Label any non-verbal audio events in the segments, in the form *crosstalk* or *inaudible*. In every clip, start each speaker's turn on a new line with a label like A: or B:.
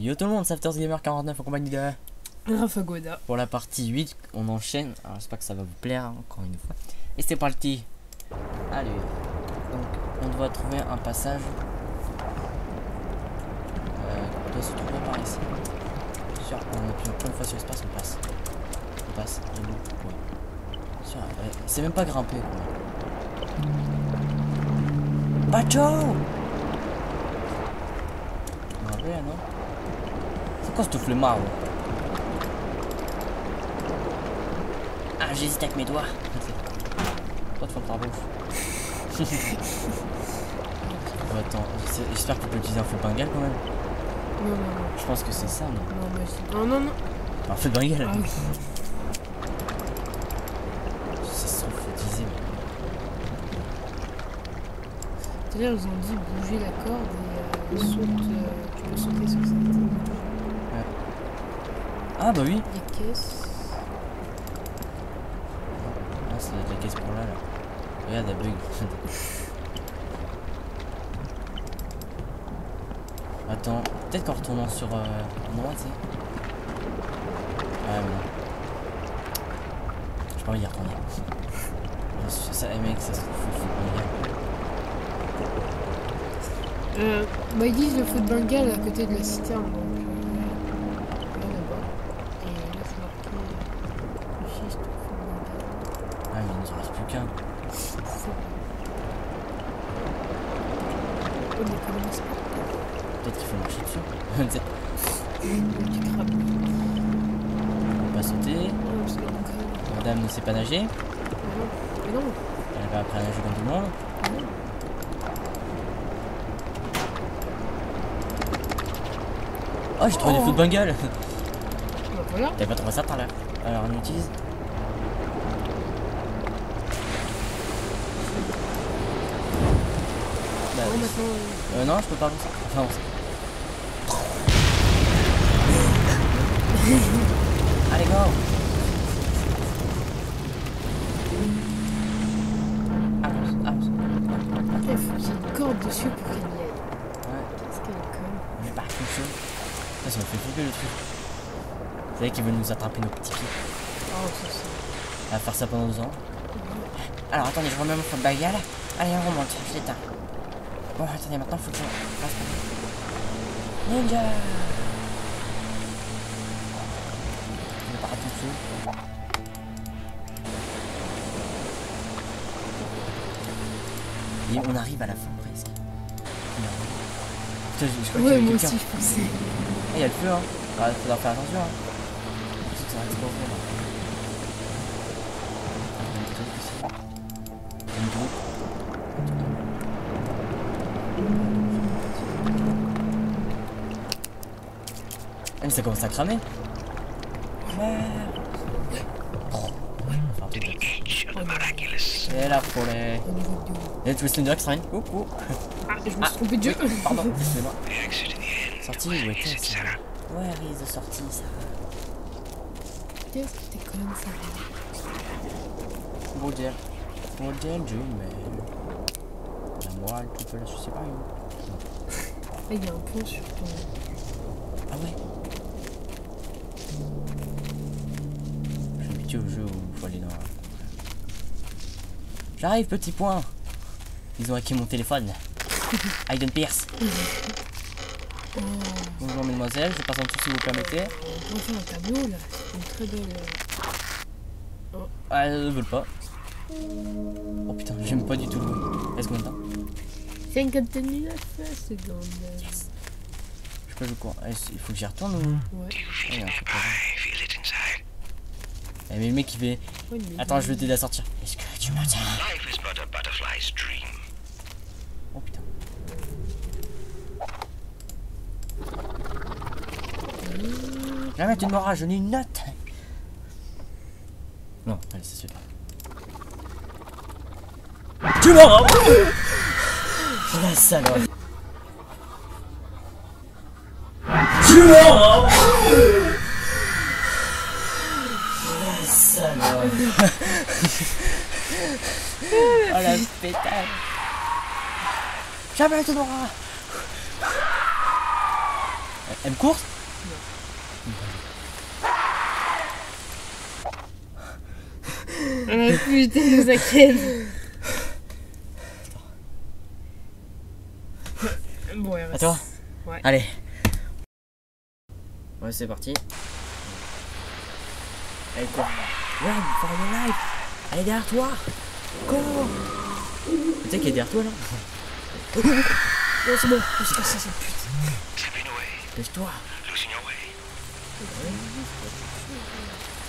A: Yo tout le monde, Safters Gamer 49 en compagnie de...
B: Rafa Goda.
A: Pour la partie 8, on enchaîne. Alors j'espère que ça va vous plaire hein, encore une fois. Et c'est parti. Allez. Donc on doit trouver un passage. Euh, on doit se trouver par ici. Sûr, on appuie plein de fois sur l'espace, on passe. On passe. Et nous, ouais. Sûr, ouais, C'est même pas grimpé quoi. Bacho On va là, non? C'est quoi ce flemmard Ah, j'hésite avec mes doigts. Toi, tu vas par bouche. oh, attends, j'espère que tu peux utiliser un feu bengal quand même.
B: Non, non, non.
A: Je pense que c'est ça, non?
B: Non, mais c'est- non, non, non.
A: Un feu bengal
B: Ah oui.
A: Ça se trouve, faut utiliser.
B: Ils ont dit bouger la corde et euh, saute, euh, tu peux sauter sur cette
A: Ah, bah oui.
B: des caisses.
A: Ah, c'est de la caisse pour là, là. Regarde, elle bug. *laughs* Attends, peut-être qu'en retournant sur euh, endroit, tu sais. Ouais, mais non. J'ai pas envie d'y retourner. Ça, eh, mec, ça se trouve, faut- faut aille.
B: Euh, bah, ils disent le feu de Bengale à côté de la citerne, c'est
A: Peut-être qu'il faut marcher dessus. On pas sauter. Madame ne sait pas nager.
B: non. Mais non,
A: Elle va apprendre à nager comme tout le monde. Oh, j'ai trouvé des
B: Oh.
A: de Bengale.
B: Bah voilà.
A: T'avais pas trouvé ça par là Alors on utilise.
B: Maintenant, euh,
A: Euh, non, je peux pas avancer. Enfin, avancer. *laughs* Allez, go Avance, avance.
B: après, il faut qu'il y ait une corde dessus pour qu'il y aille.
A: Ouais,
B: Qu'est-ce qu'elle est conne.
A: on est parti chaud. Ça, ça me fait flipper le truc. Vous savez qu'ils veulent nous attraper nos petits pieds.
B: Oh, ça.
A: On va faire ça pendant deux ans. Alors attendez, je remets mon feu de baguette. Allez, on remonte, je l'éteins. Bon, attendez, maintenant faut que je fasse Ninja Je vais pas rater dessus. Et on arrive à la fin presque. Non. Putain, je, je crois qu'il y
B: Ouais,
A: avait
B: moi aussi, je pensais.
A: Ah, il y a le feu, hein. Ah, faudra faire attention, hein. Je sais que ça va exploser, là. Mais ça commence à cramer. Et
B: niveau de dos.
A: Et Twisted Duck, ça Coucou.
B: Ah, je me
A: Ah,
B: suis trompé de jeu.
A: Pardon, excusez-moi. *laughs* Sortie, Ouais, risque de sortie, ça.
B: Qu'est-ce que t'es conne, ça
A: Modèle. Modèle du mais. La moelle, tout peu là, je sais pas
B: il y a un pont sur ton.
A: Ah ouais. Je suis habitué au jeu où il faut aller dans. J'arrive, petit point. Ils ont hacké mon téléphone. *laughs* Hayden Pierce.
B: Oh,
A: Bonjour, mesdemoiselles, je passe en dessous si vous permettez.
B: faire un tableau là. C'est une très belle. euh,
A: Ah, elles ne veulent pas. Oh putain, j'aime pas du tout le bruit. Est-ce combien de temps
B: 59 secondes.
A: Je sais pas, je cours. Eh, c'est- Il faut que j'y retourne ou.
B: Ouais.
A: Ah, là. Eh, mais le mec il fait.
B: Ouais, mais-
A: Attends, je vais t'aider à sortir. Est-ce que tu m'entends? Oh putain. Jamais tu ne m'auras, je n'ai une note. Non, allez, c'est celui-là. Tu m'auras La salope. Tu m'auras La salope. Oh la pétale. Jamais tu n'auras Elle me course
B: Ah putain, nous inquiète.
A: À toi
B: Ouais.
A: Allez. Ouais, c'est parti. Allez, cours. Run for your life. Est derrière toi. Cours. Tu sais qu'elle est derrière toi là *laughs* Non, c'est bon. Je suis cassé cette pute. Dépêche-toi.
C: losing your way.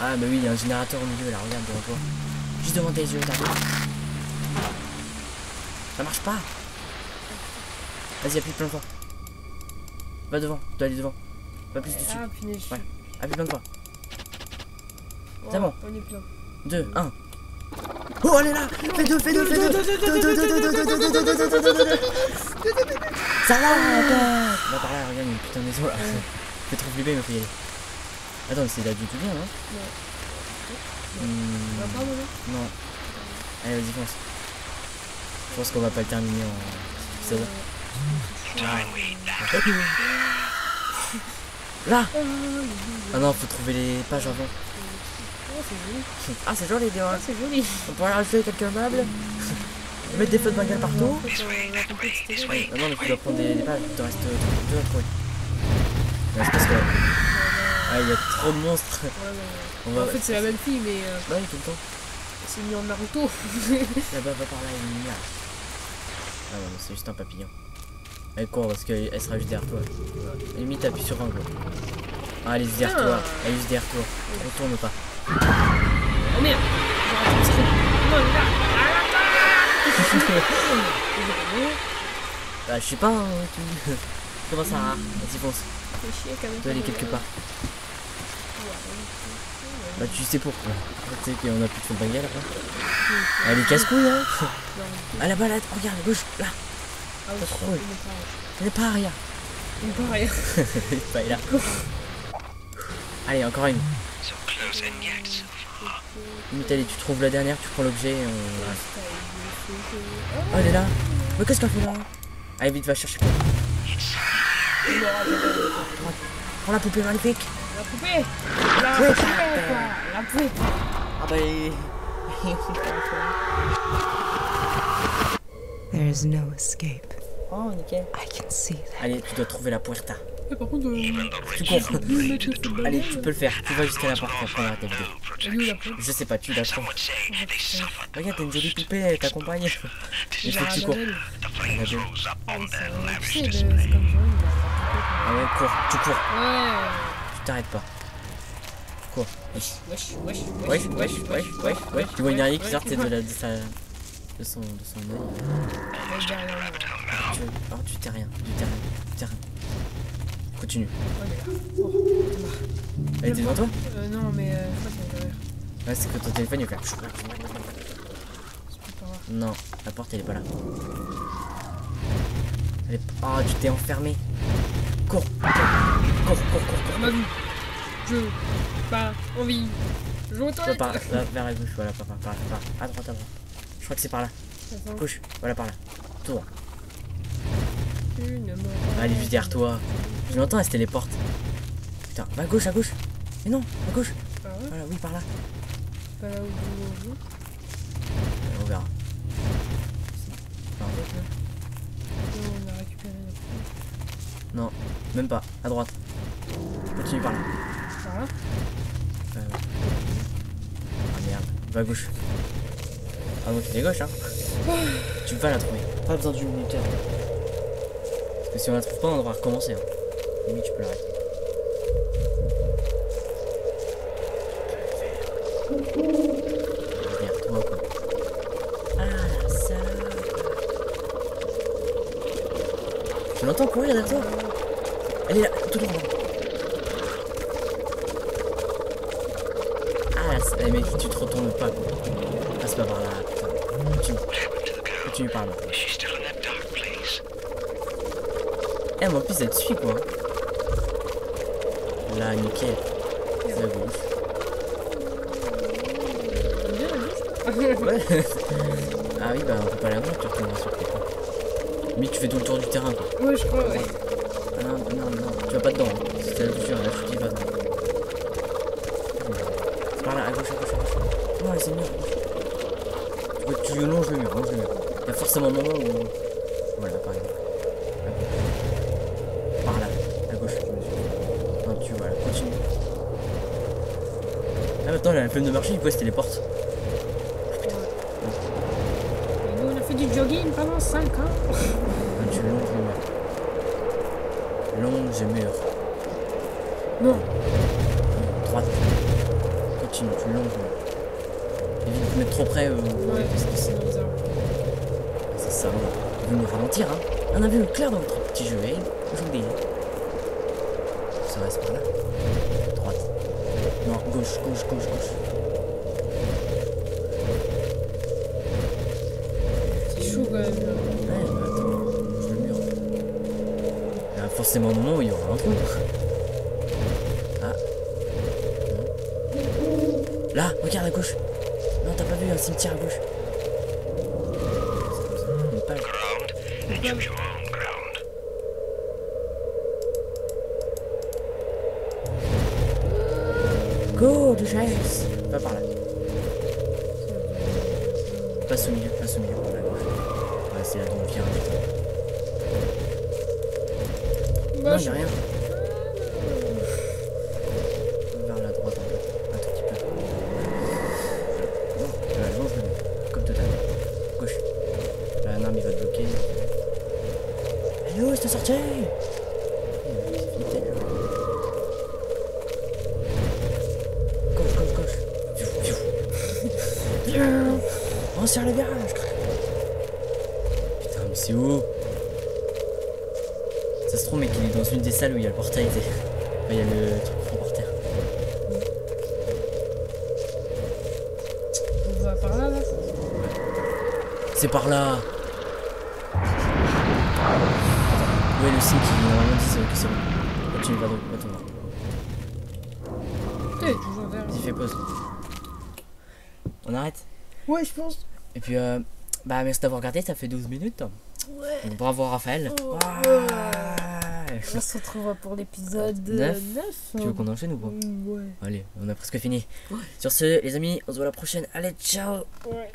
A: Ah, bah oui, il y a un générateur au milieu là. Regarde devant toi. Juste devant tes yeux, vu? Ça marche pas. Vas-y, appuie plein de fois. Va devant. Tu dois aller devant. Va plus dessus.
B: Ah, punaise. je suis-
A: Ouais. Appuie plein de fois.
B: Oh,
A: c'est bon.
B: On est plein.
A: 2, 1. Oh, elle est là Fais deux, fais deux, fais deux Ça va Va par là, regarde, une putain de maison là. Fais trop flipper, mais faut y aller. Attends, mais c'est là du tout bien, hein
B: On
A: Hmm,
B: maman
A: Non. Allez, vas-y, fonce. Je pense qu'on va pas le terminer en Là Ah non, faut trouver les pages avant.
B: C'est joli.
A: Ah, c'est joli, dis
B: Ah, c'est joli.
A: On pourrait rajouter quelques meubles. Mettre des feux de bengale partout. Ouais, non, mais tu dois prendre des, des pages, il te reste deux à trouver. Ouais, c'est parce que. Ah, il y a trop de monstres. On va.
B: En fait, c'est la même fille, mais euh,
A: Ouais, tout le temps.
B: c'est mis en Naruto.
A: Là-bas, va par là, il y a. Ah, non, c'est juste un papillon. Elle court parce qu'elle sera juste derrière toi. Limite, appuie sur un quoi. Ah, elle est juste derrière toi. Elle est juste derrière toi. Retourne pas.
B: Oh merde
A: Bah, je sais pas, hein, tu. *laughs* Comment ça va Vas-y, fonce. Tu dois aller quelque part. Bah, tu sais pourquoi. Tu sais qu'on a plus de feu de bengale après. Elle est casse-couille, hein Ah, là-bas, là, regarde, à gauche, là.
B: Ah oui,
A: Pas trop.
B: il est pas-
A: Elle est pas arrière.
B: il est pas rien.
A: Elle *laughs* est pas là. Allez, encore une. Limite, allez, tu trouves la dernière, tu prends l'objet et on. Oh, elle est là. Mais qu'est-ce qu'elle fait là? Allez, vite, va chercher quoi Prends la poupée magnifique.
B: La poupée La poupée quoi La poupée
A: Ah bah. *laughs*
D: There is no escape.
A: Oh, nickel.
D: I can see that.
A: Allez, tu dois trouver la puerta.
B: Eh, Par contre, euh,
A: Tu
B: de
A: Allez, tu peux le faire. Tu vas jusqu'à la porte après la vidéo. Je sais pas, tu la trouves. Regarde, t'as une jolie poupée, elle t'accompagne. *laughs* Il faut que tu cours.
B: label.
C: The flames rose up on
B: C'est
C: their
B: un-
C: lavish
B: tu sais, le-
C: display.
B: c'est comme Joey, il a
A: Ah ouais, cours, tu cours.
B: Ouais
A: Tu t'arrêtes pas. Cours. Wesh,
B: Wesh, wesh,
A: wesh, wesh, wesh, wesh, wesh. Tu vois une araignée qui sort de, la, de, sa, de son, de son œil.
B: Derrière
A: oh, tu t'es rien, tu t'es rien, tu t'es rien. Continue.
B: Ouais, il est là. Oh,
A: Elle était devant toi?
B: Euh, non, mais euh, je crois qu'il est derrière.
A: Ouais, c'est que ton téléphone il
B: pas voir.
A: Non, la porte elle est pas là. Elle est... Oh, tu t'es enfermé. Cours, cours, cours, cours, cours.
B: M'a vu. Je pas envie. Je
A: par, *laughs* là, vers la gauche, voilà, par, par, par, par, à droite, à droite. Je crois que c'est par là. Gauche, voilà par là. Tour.
B: une mort.
A: Ah, juste derrière toi. Je l'entends, elle se téléporte. Putain, va à gauche, à gauche. Mais non, à gauche.
B: Ah ouais
A: Voilà, oui, par là.
B: Pas là où vous
A: Euh, On verra. Par là.
B: Non, on a récupéré la.
A: Non, même pas. À droite. Continue par là.
B: Par là
A: Euh... Ah merde, va à gauche. Ah il est gauche hein. tu vas la trouver. Pas besoin d'une minute. Parce que si on la trouve pas, on devra recommencer. Hein. Limite tu peux l'arrêter. Toi quoi. Ah salope. Tu l'entends courir derrière toi? Elle est là, tout droit. Ah, la salope. Eh, mec, tu te retournes pas quoi. Passe pas par là, putain. Continue, par là. Eh, mais en plus, elle te suit quoi. Là, nickel. C'est gauche.
B: La
A: Ouais. *laughs* ah oui, bah on peut pas aller à droite, tu retournes sur tes pas. Mais tu fais tout le tour du terrain quoi.
B: Ouais, je crois, ouais.
A: Ah non, non, non. Tu vas pas dedans. Hein. Là, tu dis pas dedans. C'est par là, à gauche, à gauche, à gauche. Non, c'est le mur. à gauche. Tu, tu longes le mur, longe le mur. Il y a forcément un moment où. Voilà, par exemple. Par là, à gauche. Non, tu voilà, continue. Ah, maintenant, elle a la flemme de marcher, du coup, elle se téléporte.
B: Et nous, on a fait du jogging pendant 5 ans.
A: Ah, tu longes. Longe le mur.
B: Non.
A: Droite. Continue, tu longes. Évite de te mettre trop près. euh,
B: Ouais, parce que c'est bizarre.
A: Ça. Vous nous ralentir, hein. On a vu clair dans votre petit jeu, hein. Je vous dis. Ça reste par là. Droite. Non, gauche, gauche, gauche, gauche.
B: C'est chaud quand même.
A: Ouais, mais attends, longe le mur. Il y a forcément un moment où il y aura un trou. Ah. Non. Là, regarde à gauche. Non, t'as pas vu un cimetière à gauche. C'est comme ça, une page.
C: Your own ground.
A: Go, de chaise Va par là. Passe au milieu, passe au milieu, par la gauche. Ouais, c'est là d'où on vient.
B: Bah,
A: non,
B: je-
A: y'a rien. Mais c'est où Ça se trouve, mec, il est dans une des salles où il y a le portail, sais. Enfin, il y a le truc fond par terre.
B: On va par là, là.
A: C'est par là Ouais, le signe qui normalement dit que c'est bon. Continue, va,
B: vers.
A: Vas-y, fais pause. On arrête
B: Ouais, je pense.
A: Et puis, euh, bah, merci d'avoir regardé, ça fait 12 minutes.
B: Ouais.
A: Donc, bravo Raphaël.
B: Oh,
A: Ouais.
B: On se retrouvera pour l'épisode
A: Neuf.
B: 9.
A: Tu veux qu'on enchaîne ou pas
B: Ouais.
A: Allez, on a presque fini. Sur ce, les amis, on se voit la prochaine. Allez, ciao
B: Ouais.